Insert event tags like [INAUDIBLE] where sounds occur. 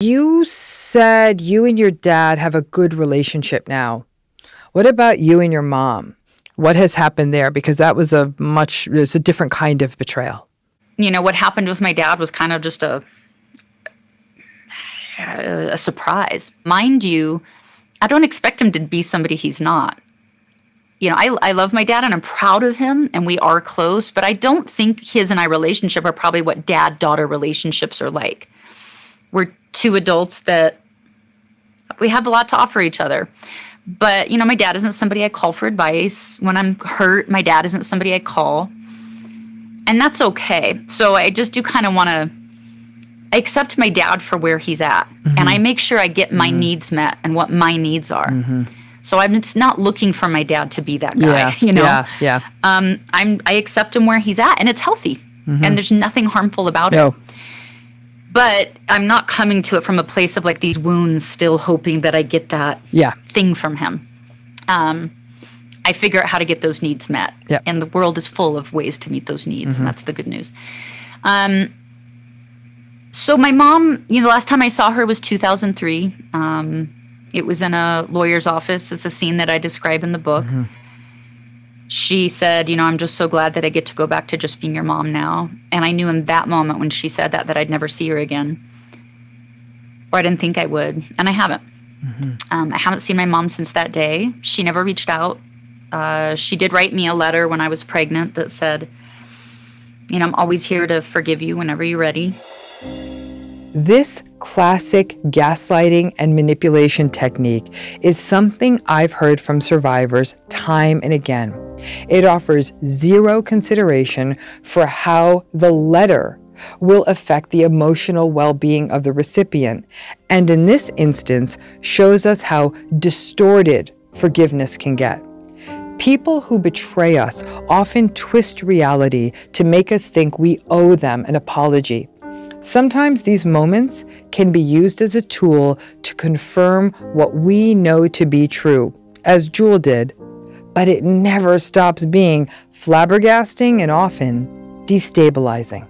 You said you and your dad have a good relationship now. What about you and your mom? What has happened there? Because that was a much, it's a different kind of betrayal. You know, what happened with my dad was kind of just a, a surprise. Mind you, I don't expect him to be somebody he's not. You know, I, I love my dad and I'm proud of him and we are close, but I don't think his and I relationship are probably what dad daughter relationships are like. We're two adults that we have a lot to offer each other. But, you know, my dad isn't somebody I call for advice. When I'm hurt, my dad isn't somebody I call. And that's okay. So I just do kind of want to I accept my dad for where he's at mm-hmm. and I make sure I get my mm-hmm. needs met and what my needs are. Mm-hmm. So I'm just not looking for my dad to be that guy, yeah, [LAUGHS] you know. Yeah, yeah. Um, I'm I accept him where he's at and it's healthy. Mm-hmm. And there's nothing harmful about no. it. But I'm not coming to it from a place of like these wounds, still hoping that I get that yeah. thing from him. Um, I figure out how to get those needs met. Yeah. And the world is full of ways to meet those needs, mm-hmm. and that's the good news. Um, so my mom, you know, the last time I saw her was 2003. Um, it was in a lawyer's office. It's a scene that I describe in the book. Mm-hmm she said, You know, I'm just so glad that I get to go back to just being your mom now. And I knew in that moment when she said that, that I'd never see her again. Or I didn't think I would. And I haven't. Mm-hmm. Um, I haven't seen my mom since that day. She never reached out. Uh, she did write me a letter when I was pregnant that said, You know, I'm always here to forgive you whenever you're ready. This classic gaslighting and manipulation technique is something I've heard from survivors time and again. It offers zero consideration for how the letter will affect the emotional well being of the recipient, and in this instance, shows us how distorted forgiveness can get. People who betray us often twist reality to make us think we owe them an apology. Sometimes these moments can be used as a tool to confirm what we know to be true, as Jewel did, but it never stops being flabbergasting and often destabilizing.